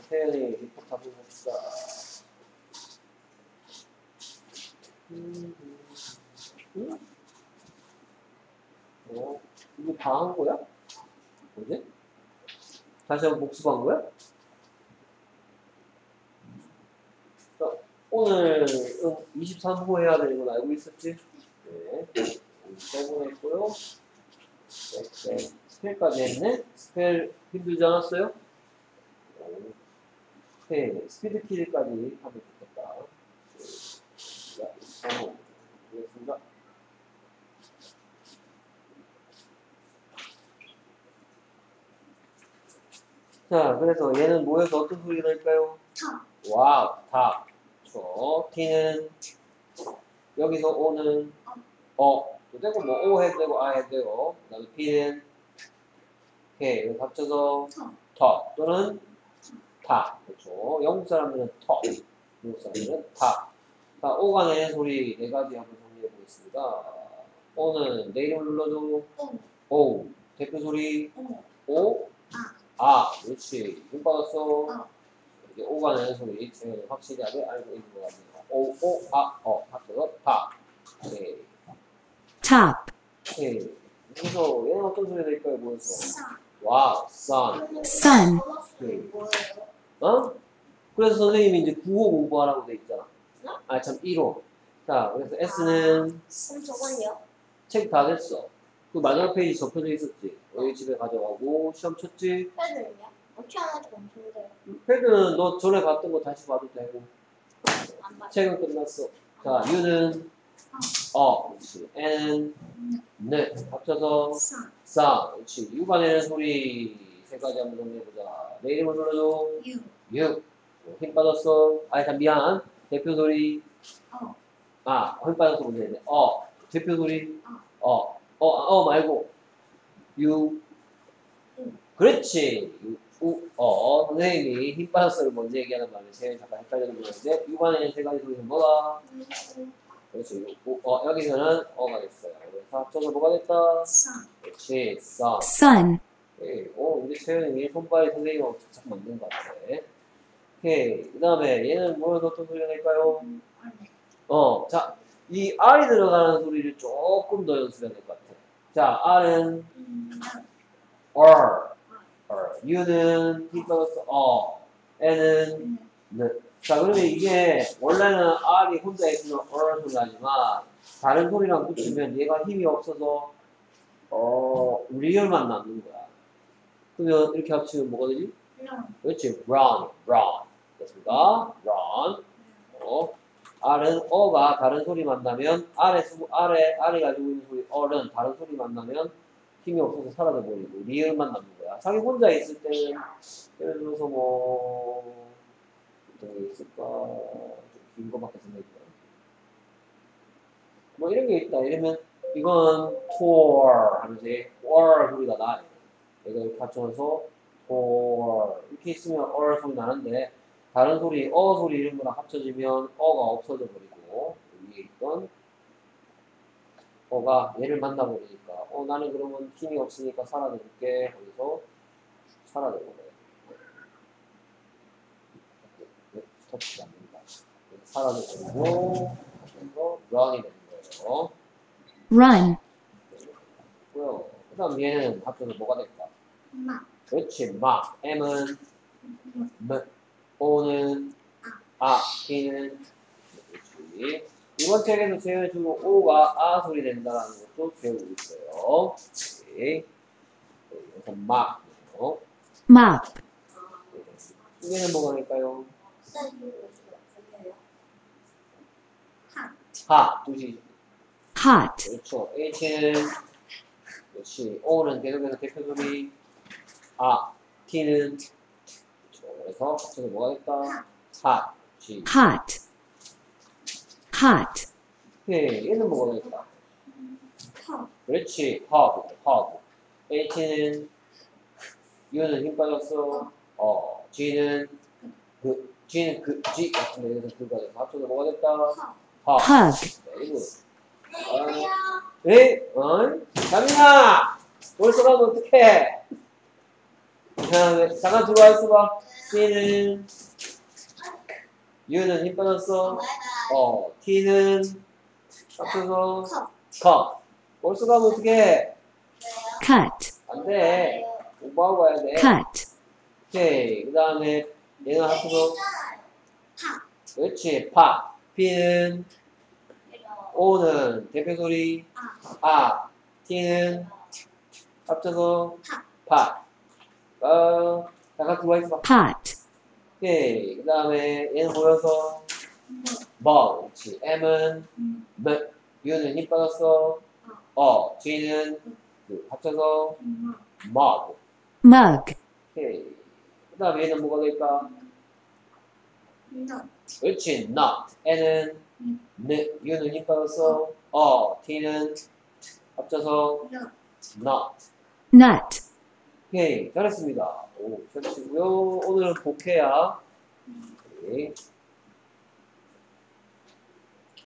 태연이 리포트 한번 봅시다. 음, 음. 어, 이거 다한 거야? 뭐지? 다시 한번 복습한 거야? 자, 오늘은 23호 해야 되는 건 알고 있었지? 네. 세분했고요. 네, 네. spell까지 했네? spell 힘들지 않았어요? 네, speed quiz까지 하면 좋겠다. 자, 23호. 되겠습니다. 자, 그래서 얘는 모여서 어떤 소리가 날까요? top. Wow, 탑. 저 T는 여기서 O는 어, 또 되고 뭐 O 해도 되고 I 해도 되고 그 다음에 P는 오케이, 이거 합쳐서 터. 터 또는 타. 그렇죠. 영국 사람들은 터, 미국 사람들은 타. 자, 내는 소리 네 가지 한번 정리해 보겠습니다. O는 내 이름을 눌러줘. 오. 대표 소리 오. 아. 아, 그렇지. 힘 받았어. 어. 이제 오가 내는 소리 확실하게 알고 있는 것 같네요. 오, 오, 아, 어, 합쳐서 다. 네. top, 오케이. 여기서 얘는 어떤 소리 낼까요? 뭐였어? 사. 와우, sun. sun, 뭐예요? 어? 그래서 선생님이 이제 9호 공부하라고 돼 있잖아. 네? 아, 참, 1호. 자, 그래서 S는 그럼 저건요? 책 다 됐어. 그 마지막 페이지 접혀져 있었지. 여기 집에 가져가고 시험 쳤지. 패드는요? 어떻게 하나도 없는데 패드는 너 전에 봤던 거 다시 봐도 되고. 책은 끝났어. 자, U는 어, 그렇지. N은 네, 합쳐서 사. 싸, 그렇지. U가 내는 소리 세 가지 한번 정리해보자. 내 이름을 불러줘. 유. U. 어, 힘 빠졌어. 아니, 참 미안. 대표 소리. 어. 아, 힘 빠졌어 문제 있네. 어. 대표 소리. 어. 어, 어 말고. U. 응. 그렇지. U, U, 어. 선생님이 힘 빠졌어를 먼저 얘기하는 바람에 제일 잠깐 헷갈려서 그러는데 내는 세 가지 소리는 뭐다? 그렇지. U, 어, 여기서는 어가 됐어요. 그래서 합쳐서 뭐가 됐다? 사. 그렇지. 싸. sun, 오케이. 오, 우리 채연이 손발이 선생님하고 착착 맞는 것 같아. 오케이. 그 다음에 얘는 뭐여서 어떤 소리가 네. 어, 자, 이 R이 들어가는 소리를 조금 더 연습해야 될 것 같아. 자, R은 음, R, R. U는 T 플러스 어, N은 는. 자, 그러면 이게 원래는 R이 혼자 있으면 R 소리 하지만 다른 소리랑 붙이면 얘가 힘이 없어서 어, 리얼만 남는 거야. 그러면 이렇게 합치면 뭐가 되지? 런. 그렇지, run, run. 됐습니다. run. 어. R은 어가 다른 소리 만나면 R에 쓰고 R에 R이 가지고 있는 소리 어는 다른 소리 만나면 힘이 없어서 사라져 버리고 리을만 남는 거야. 자기 혼자 있을 때는 예를 들어서 뭐 게 있을까? 좀긴 거밖에 생각이 안 나. 뭐 이런 게 있다. 이러면 이건 tour 하면서 or 소리가 나. 얘가 이렇게 합쳐서 or 이렇게 있으면 or 소리 나는데 다른 소리 어 소리 이런 거랑 합쳐지면 어가 없어져 버리고 위에 있던 어가 얘를 만나버리니까 어 나는 그러면 힘이 없으니까 사라져 줄게 거기서 사라져 버려 안 됩니다. 사라져 버리고 그래서 run이 되는 거예요. run, 고요. 그다음 얘는 합쳐서 뭐가 될까? 마. 그렇지 막 M은 M O는 아 P는 그렇지 이번 책에서 제외해주고 O가 아 소리 된다라는 것도 배우고 있어요. 그래서 막 어? mop, 이게는 뭐가 될까요? 하. 하 뜻이 hot, 그렇죠. H는 그렇지. O는 계속해서 대표 소리 아 T는 그렇죠. 그래서 합쳐서 뭐가 됐다? 하. 그렇지. hot, hot, 오케이. 얘는 뭐가? 터. 그렇지. 허브, 허브. H는 U는 힘 빠졌어. 어, G는 그 G는 그 G 같은데 그래서 그가 돼서 합쳐서 뭐가 됐다? 허. hug, 베리굿. 안녕하세요. 에? 어? 장민아! 벌써 가면 어떡해? 그 다음에 잠깐 들어와 있어봐. C는 U는 힘 빠졌어. 어, T는 합쳐서 컵. 컵. 벌써 가면 어떻게? cut, 안 돼. 공부하고 가야 돼. cut, 오케이. 그 다음에 얘는 합쳐서 파. 그렇지. 파. P는 O는 대표 소리 아. T는 합쳐서 파. 어, 잠깐 들어와 있어봐. pot, 오케이. 그 다음에 얘는 모여서 뭐. 그렇지. M은 뭐. U는 힘 빠졌어. 어. G는 그 합쳐서 mug. mug, 오케이. 그 얘는 뭐가 될까? 너. 그렇지. not. N은 는, U는 힘 빠졌어. 어. T는 합쳐서 너. not. nut, 오케이. 잘했습니다. 오, 잘하시고요. 오늘은 복해야. 오케이.